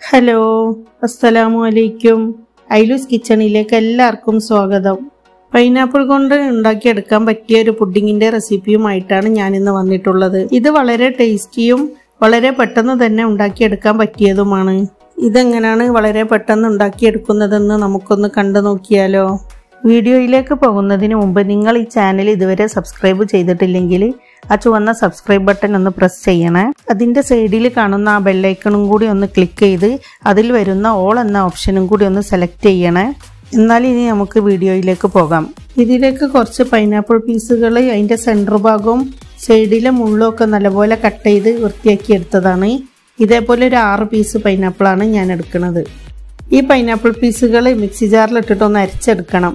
Hello അസ്സലാമു അലൈക്കും ഐലൂസ് കിച്ചണിലേക്ക് എല്ലാവർക്കും സ്വാഗതം. പൈനാപ്പിൾ കൊണ്ട് ഉണ്ടാക്കിയെടുക്കാൻ പറ്റിയ ഒരു പുഡിങ്ങിന്റെ റെസിപ്പിയുമായിട്ടാണ് ഞാൻ ഇന്ന് വന്നിട്ടുള്ളത്. ഇത് വളരെ ടേസ്റ്റിയും വളരെ പെട്ടെന്ന് തന്നെ ഉണ്ടാക്കിയെടുക്കാൻ പറ്റിയതുമാണ്. ഇതെങ്ങനെയാണ് വളരെ പെട്ടെന്ന് ഉണ്ടാക്കിയെടുക്കുന്നതെന്ന് നമുക്കൊന്ന് കണ്ടു നോക്കിയാലോ. വീഡിയോയിലേക്ക് പോകുന്നതിന് മുമ്പ് നിങ്ങൾ ഈ ചാനൽ ഇതുവരെ സബ്സ്ക്രൈബ് ചെയ്തിട്ടില്ലെങ്കിൽ ആ ചുവന്ന സബ്സ്ക്രൈബ് ബട്ടൺ ഒന്ന് പ്രസ് ചെയ്യണേ. അതിന്റെ സൈഡിൽ കാണുന്ന ആ ബെല്ലൈക്കണും കൂടി ഒന്ന് ക്ലിക്ക് ചെയ്ത് അതിൽ വരുന്ന ഓൾ എന്ന ഓപ്ഷനും കൂടി ഒന്ന് സെലക്ട് ചെയ്യണേ. എന്നാൽ ഇനി നമുക്ക് വീഡിയോയിലേക്ക് പോകാം. ഇതിലേക്ക് കുറച്ച് പൈനാപ്പിൾ പീസുകൾ അതിന്റെ സെന്റർ ഭാഗവും സൈഡിലെ മുള്ളൊക്കെ നല്ലപോലെ കട്ട് ചെയ്ത് വൃത്തിയാക്കി എടുത്തതാണ്. ഇതേപോലെ ഒരു ആറ് പീസ് പൈനാപ്പിളാണ് ഞാൻ എടുക്കുന്നത് ഈ പൈനാപ്പിൾ പീസുകൾ മിക്സി ജാറിൽ ഇട്ടിട്ടൊന്ന് അരിച്ചെടുക്കണം.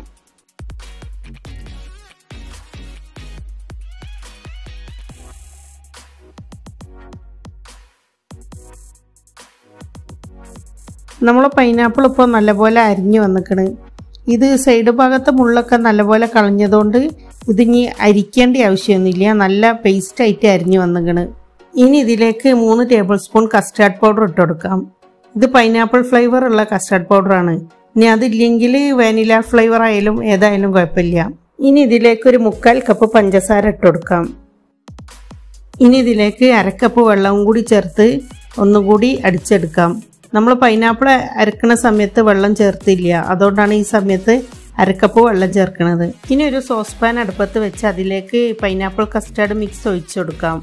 നമ്മൾ പൈനാപ്പിൾ ഇപ്പോൾ നല്ലപോലെ അരിഞ്ഞു വന്നിക്കണ്. ഇത് സൈഡ് ഭാഗത്തെ മുള്ളൊക്കെ നല്ലപോലെ കളഞ്ഞതുകൊണ്ട് ഇതിനി അരിക്കേണ്ട ആവശ്യമൊന്നുമില്ല. നല്ല പേസ്റ്റായിട്ട് അരിഞ്ഞു വന്നിക്കണ്. ഇനി ഇതിലേക്ക് മൂന്ന് ടേബിൾ സ്പൂൺ കസ്റ്റാർഡ് പൗഡർ ഇട്ട് കൊടുക്കാം. ഇത് പൈനാപ്പിൾ ഫ്ലേവർ ഉള്ള കസ്റ്റാർഡ് പൗഡറാണ് ഇനി അതില്ലെങ്കിൽ വാനില ഫ്ലേവർ ആയാലും ഏതായാലും കുഴപ്പമില്ല. ഇനി ഇതിലേക്ക് ഒരു മുക്കാൽ കപ്പ് പഞ്ചസാര ഇട്ട് കൊടുക്കാം. ഇനി ഇതിലേക്ക് അരക്കപ്പ് വെള്ളവും കൂടി ചേർത്ത് ഒന്നുകൂടി അടിച്ചെടുക്കാം. നമ്മൾ പൈനാപ്പിൾ അരക്കണ സമയത്ത് വെള്ളം ചേർത്തില്ല. അതുകൊണ്ടാണ് ഈ സമയത്ത് അരക്കപ്പ് വെള്ളം ചേർക്കുന്നത് ഇനി ഒരു സോസ് പാൻ അടുപ്പത്ത് വെച്ച് അതിലേക്ക് പൈനാപ്പിൾ കസ്റ്റാർഡ് മിക്സ് ഒഴിച്ചു കൊടുക്കാം.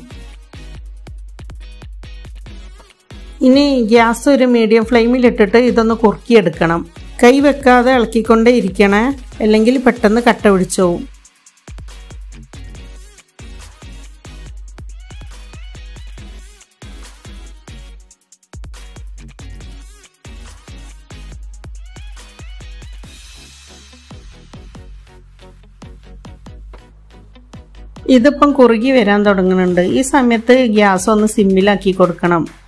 ഇനി ഗ്യാസ് ഒരു മീഡിയം ഫ്ലെയിമിൽ ഇട്ടിട്ട് ഇതൊന്ന് കുറുക്കിയെടുക്കണം. കൈ വെക്കാതെ ഇളക്കിക്കൊണ്ടേ ഇരിക്കണേ. അല്ലെങ്കിൽ പെട്ടെന്ന് കട്ട പിടിച്ചോവും. ഇതിപ്പം കുറുകി വരാൻ തുടങ്ങുന്നുണ്ട്. ഈ സമയത്ത് ഗ്യാസ് ഒന്ന് സിമ്മിലാക്കി കൊടുക്കണം.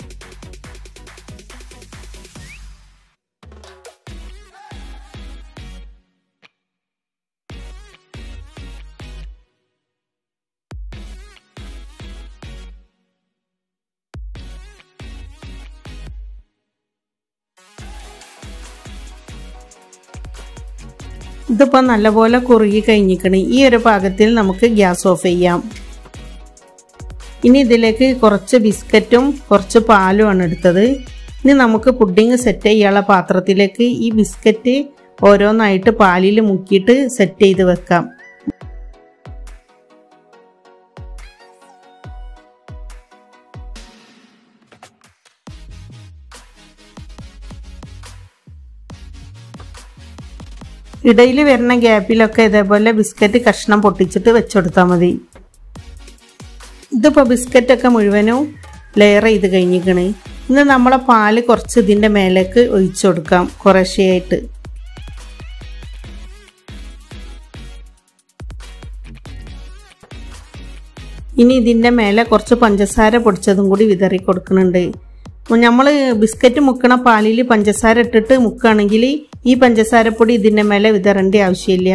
ഇതിപ്പോൾ നല്ലപോലെ കുറുകി കഴിഞ്ഞിക്കണ് ഈ ഒരു പാകത്തിൽ നമുക്ക് ഗ്യാസ് ഓഫ് ചെയ്യാം. ഇനി ഇതിലേക്ക് കുറച്ച് ബിസ്ക്കറ്റും കുറച്ച് പാലുമാണ് എടുത്തത്. ഇനി നമുക്ക് പുഡിങ് സെറ്റ് ചെയ്യാനുള്ള പാത്രത്തിലേക്ക് ഈ ബിസ്ക്കറ്റ് ഓരോന്നായിട്ട് പാലിൽ മുക്കിയിട്ട് സെറ്റ് ചെയ്ത് വെക്കാം. ഇടയിൽ വരുന്ന ഗ്യാപ്പിലൊക്കെ ഇതേപോലെ ബിസ്ക്കറ്റ് കഷ്ണം പൊട്ടിച്ചിട്ട് വെച്ചെടുത്താൽ മതി. ഇതിപ്പോൾ ബിസ്ക്കറ്റൊക്കെ മുഴുവനും ലെയർ ചെയ്ത് കഴിഞ്ഞിരിക്കണ്. ഇന്ന് നമ്മളെ പാൽ കുറച്ച് ഇതിന്റെ മേലേക്ക് ഒഴിച്ചു കൊടുക്കാം കുറേശ്ശെയായിട്ട്. ഇനി ഇതിന്റെ മേലെ കുറച്ച് പഞ്ചസാര പൊടിച്ചതും കൂടി വിതറി കൊടുക്കുന്നുണ്ട്. നമ്മൾ ബിസ്ക്കറ്റ് മുക്കണ പാലിൽ പഞ്ചസാര ഇട്ടിട്ട് മുക്കുകയാണെങ്കിൽ ഈ പഞ്ചസാരപ്പൊടി ഇതിന്റെ മേലെ വിതറേണ്ട ആവശ്യമില്ല.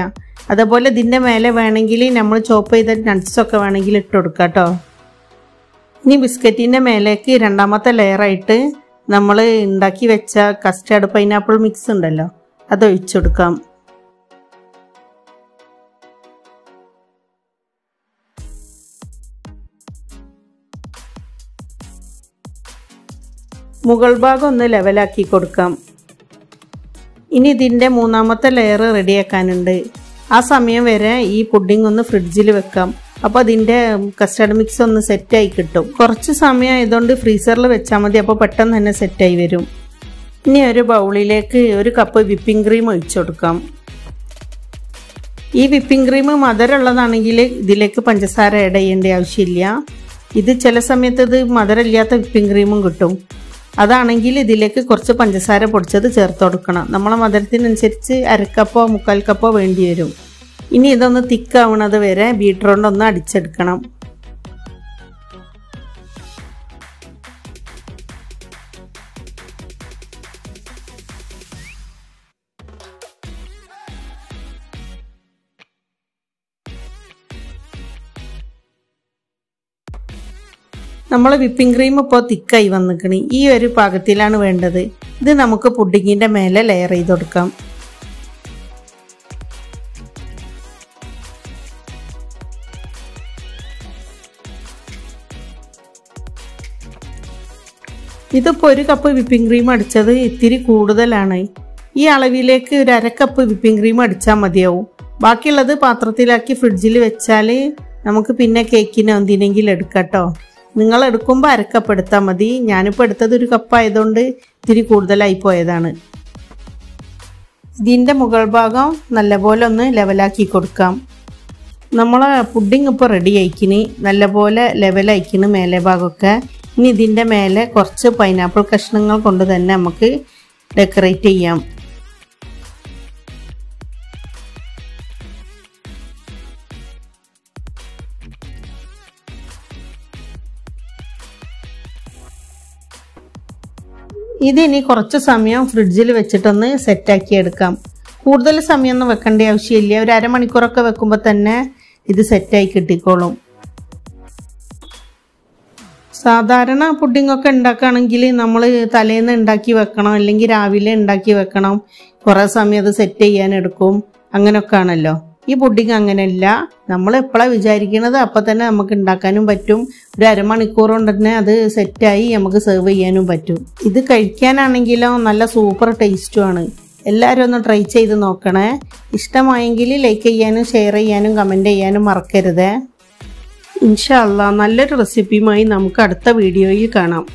അതുപോലെ ഇതിന്റെ മേലെ വേണമെങ്കിൽ നമ്മൾ ചോപ്പ് ചെയ്ത നട്ട്സൊക്കെ വേണമെങ്കിൽ ഇട്ട് കൊടുക്കാം കേട്ടോ. ഇനി ബിസ്ക്കറ്റിന്റെ മേലേക്ക് രണ്ടാമത്തെ ലെയറായിട്ട് നമ്മൾ ഉണ്ടാക്കി വെച്ച കസ്റ്റാർഡ് പൈനാപ്പിൾ മിക്സ് ഉണ്ടല്ലോ അത് ഒഴിച്ചെടുക്കാം മുകൾ ഭാഗം ഒന്ന് ലെവലാക്കി കൊടുക്കാം. ഇനി ഇതിന്റെ മൂന്നാമത്തെ ലെയർ റെഡിയാക്കാനുണ്ട്. ആ സമയം വരെ ഈ പുഡിംഗ് ഒന്ന് ഫ്രിഡ്ജിൽ വെക്കാം. അപ്പോൾ അതിന്റെ കസ്റ്റർഡ് മിക്സ് ഒന്ന് സെറ്റായി കിട്ടും. കുറച്ച് സമയം ആയതുകൊണ്ട് ഫ്രീസറിൽ വെച്ചാൽ മതി. അപ്പോൾ പെട്ടെന്ന് തന്നെ സെറ്റായി വരും. ഇനി ഒരു ബൗളിലേക്ക് ഒരു കപ്പ് വിപ്പിംഗ് ക്രീം ഒഴിച്ചു കൊടുക്കാം. ഈ വിപ്പിംഗ് ക്രീം മധുരമുള്ളതാണെങ്കിൽ ഇതിലേക്ക് പഞ്ചസാര ആഡ് ചെയ്യേണ്ട ആവശ്യമില്ല. ഇത് ചില സമയത്ത് ഇത് മധുരമില്ലാത്ത വിപ്പിംഗ് ക്രീമും കിട്ടും. അതാണെങ്കിൽ ഇതിലേക്ക് കുറച്ച് പഞ്ചസാര പൊടിച്ചത് ചേർത്ത് കൊടുക്കണം. നമ്മളെ മധുരത്തിനനുസരിച്ച് അരക്കപ്പോ മുക്കാൽ കപ്പോ വേണ്ടി വരും. ഇനി ഇതൊന്ന് തിക്കാവണത് വരെ ഒന്ന് അടിച്ചെടുക്കണം. നമ്മൾ വിപ്പിംഗ് ക്രീം ഇപ്പോൾ തിക്കായി വന്നിക്കണ്. ഈ ഒരു പാകത്തിലാണ് വേണ്ടത്. ഇത് നമുക്ക് പുഡിങ്ങിന്റെ മേലെ ലെയർ ചെയ്ത് കൊടുക്കാം. ഇതിപ്പോൾ ഒരു കപ്പ് വിപ്പിംഗ് ക്രീം അടിച്ചത് ഇത്തിരി കൂടുതലാണ്. ഈ അളവിലേക്ക് ഒരു അര കപ്പ് വിപ്പിംഗ് ക്രീം അടിച്ചാൽ മതിയാവും. ബാക്കിയുള്ളത് പാത്രത്തിലാക്കി ഫ്രിഡ്ജിൽ വെച്ചാൽ നമുക്ക് പിന്നെ കേക്കിന് എന്തിനെങ്കിലും എടുക്കട്ടോ. നിങ്ങൾ എടുക്കുമ്പോൾ അരക്കപ്പ് എടുത്താൽ മതി. ഞാനിപ്പോൾ എടുത്തത് ഒരു കപ്പ് ആയതുകൊണ്ട് ഇത്തിരി കൂടുതലായി പോയതാണ്. ഇതിന്റെ മുകൾ ഭാഗം നല്ലപോലെ ഒന്ന് ലെവലാക്കി കൊടുക്കാം. നമ്മളെ പുഡിംഗ് ഇപ്പോൾ റെഡി ആയിക്കിന്. നല്ലപോലെ ലെവലായിക്കിന് മേലെ ഭാഗമൊക്കെ. ഇനി ഇതിന്റെ മേലെ കുറച്ച് പൈനാപ്പിൾ കഷ്ണങ്ങൾ കൊണ്ട് തന്നെ നമുക്ക് ഡെക്കറേറ്റ് ചെയ്യാം. ഇതിനി കുറച്ച് സമയം ഫ്രിഡ്ജിൽ വെച്ചിട്ടൊന്ന് സെറ്റാക്കി എടുക്കാം. കൂടുതൽ സമയമൊന്നും വെക്കേണ്ട ആവശ്യമില്ല. ഒരു അരമണിക്കൂറൊക്കെ വെക്കുമ്പോൾ തന്നെ ഇത് സെറ്റായി കിട്ടിക്കോളും. സാധാരണ പുഡിങ്ങൊക്കെ ഉണ്ടാക്കുകയാണെങ്കിൽ നമ്മൾ തലേന്ന് ഉണ്ടാക്കി വെക്കണം അല്ലെങ്കിൽ രാവിലെ ഉണ്ടാക്കി വെക്കണം. കുറേ സമയം അത് സെറ്റ് ചെയ്യാനെടുക്കും അങ്ങനെയൊക്കെ ആണല്ലോ. ഈ പുഡിങ് അങ്ങനെയല്ല. നമ്മൾ എപ്പോഴാണ് വിചാരിക്കുന്നത് അപ്പം തന്നെ നമുക്ക് ഉണ്ടാക്കാനും പറ്റും. ഒരു അരമണിക്കൂർ കൊണ്ട് തന്നെ അത് സെറ്റായി നമുക്ക് സെർവ് ചെയ്യാനും പറ്റും. ഇത് കഴിക്കാനാണെങ്കിലോ നല്ല സൂപ്പർ ടേസ്റ്റുമാണ് എല്ലാവരും ഒന്ന് ട്രൈ ചെയ്ത് നോക്കണേ. ഇഷ്ടമായെങ്കിൽ ലൈക്ക് ചെയ്യാനും ഷെയർ ചെയ്യാനും കമന്റ് ചെയ്യാനും മറക്കരുത്. ഇൻഷാല്ല നല്ലൊരു റെസിപ്പിയുമായി നമുക്ക് അടുത്ത വീഡിയോയിൽ കാണാം.